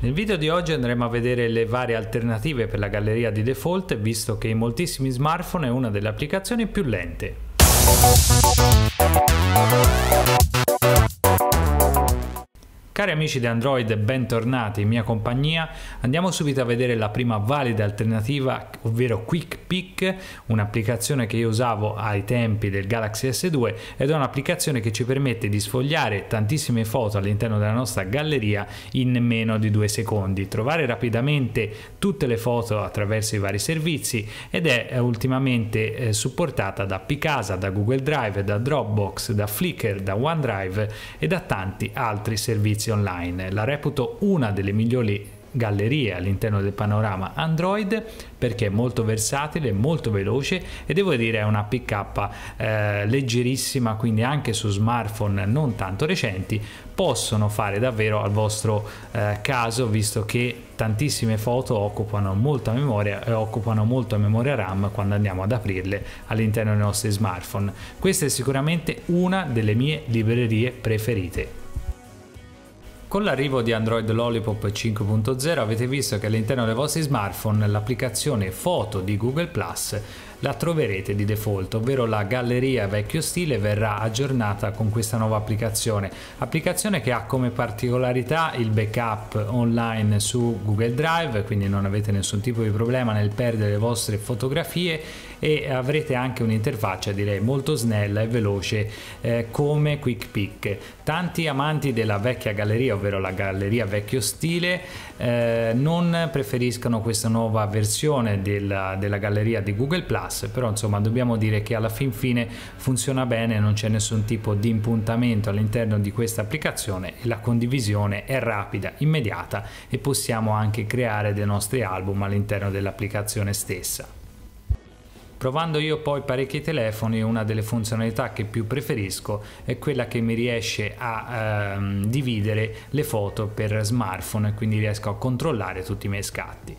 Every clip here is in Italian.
Nel video di oggi andremo a vedere le varie alternative per la galleria di default visto che in moltissimi smartphone è una delle applicazioni più lente. Cari amici di Android, bentornati in mia compagnia. Andiamo subito a vedere la prima valida alternativa, ovvero Quick Pick, un'applicazione che io usavo ai tempi del Galaxy S2 ed è un'applicazione che ci permette di sfogliare tantissime foto all'interno della nostra galleria in meno di due secondi, trovare rapidamente tutte le foto attraverso i vari servizi ed è ultimamente eh, supportata da Picasa, da Google Drive, da Dropbox, da Flickr, da OneDrive e da tanti altri servizi online. La reputo una delle migliori gallerie all'interno del panorama Android perché è molto versatile, molto veloce e devo dire è una pick eh, leggerissima, quindi anche su smartphone non tanto recenti possono fare davvero al vostro eh, caso visto che tantissime foto occupano molta memoria e occupano molta memoria RAM quando andiamo ad aprirle all'interno dei nostri smartphone. Questa è sicuramente una delle mie librerie preferite. Con l'arrivo di Android Lollipop 5.0 avete visto che all'interno dei vostri smartphone l'applicazione foto di Google Plus la troverete di default, ovvero la galleria vecchio stile verrà aggiornata con questa nuova applicazione. Applicazione che ha come particolarità il backup online su Google Drive, quindi non avete nessun tipo di problema nel perdere le vostre fotografie e avrete anche un'interfaccia direi molto snella e veloce eh, come Quick Pick. Tanti amanti della vecchia galleria, ovvero la galleria vecchio stile, eh, non preferiscono questa nuova versione della, della galleria di Google Plus Plus, però insomma dobbiamo dire che alla fin fine funziona bene, non c'è nessun tipo di impuntamento all'interno di questa applicazione e la condivisione è rapida, immediata e possiamo anche creare dei nostri album all'interno dell'applicazione stessa. Provando io poi parecchi telefoni, una delle funzionalità che più preferisco è quella che mi riesce a ehm, dividere le foto per smartphone, quindi riesco a controllare tutti i miei scatti.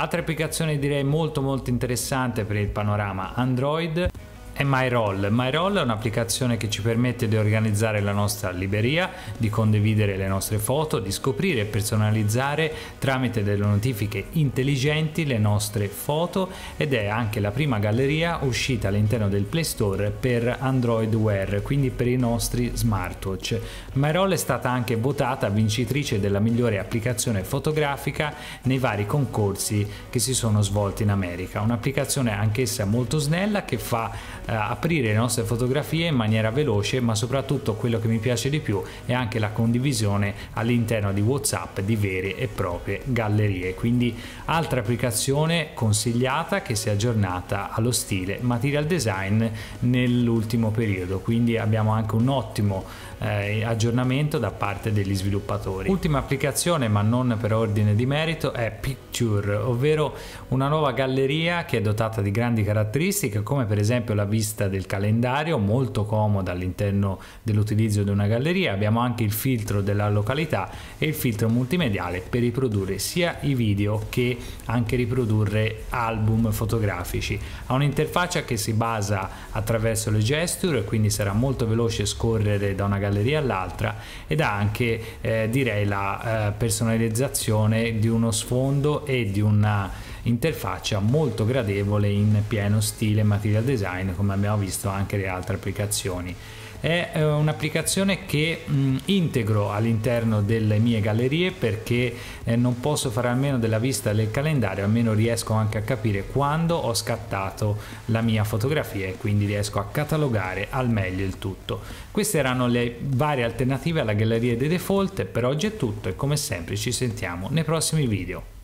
Altre applicazioni direi molto molto interessante per il panorama Android è MyRoll. MyRoll è un'applicazione che ci permette di organizzare la nostra libreria, di condividere le nostre foto, di scoprire e personalizzare tramite delle notifiche intelligenti le nostre foto ed è anche la prima galleria uscita all'interno del Play Store per Android Wear, quindi per i nostri smartwatch. MyRoll è stata anche votata vincitrice della migliore applicazione fotografica nei vari concorsi che si sono svolti in America. Un'applicazione anch'essa molto snella che fa aprire le nostre fotografie in maniera veloce ma soprattutto quello che mi piace di più è anche la condivisione all'interno di whatsapp di vere e proprie gallerie quindi altra applicazione consigliata che si è aggiornata allo stile material design nell'ultimo periodo quindi abbiamo anche un ottimo eh, aggiornamento da parte degli sviluppatori. Ultima applicazione, ma non per ordine di merito, è Picture, ovvero una nuova galleria che è dotata di grandi caratteristiche come per esempio la vista del calendario, molto comoda all'interno dell'utilizzo di una galleria. Abbiamo anche il filtro della località e il filtro multimediale per riprodurre sia i video che anche riprodurre album fotografici. Ha un'interfaccia che si basa attraverso le gesture, quindi sarà molto veloce scorrere da una galleria all'altra ed ha anche eh, direi la eh, personalizzazione di uno sfondo e di una interfaccia molto gradevole in pieno stile material design come abbiamo visto anche le altre applicazioni è eh, un'applicazione che mh, integro all'interno delle mie gallerie perché eh, non posso fare almeno della vista del calendario, almeno riesco anche a capire quando ho scattato la mia fotografia e quindi riesco a catalogare al meglio il tutto. Queste erano le varie alternative alla galleria dei default, per oggi è tutto e come sempre ci sentiamo nei prossimi video.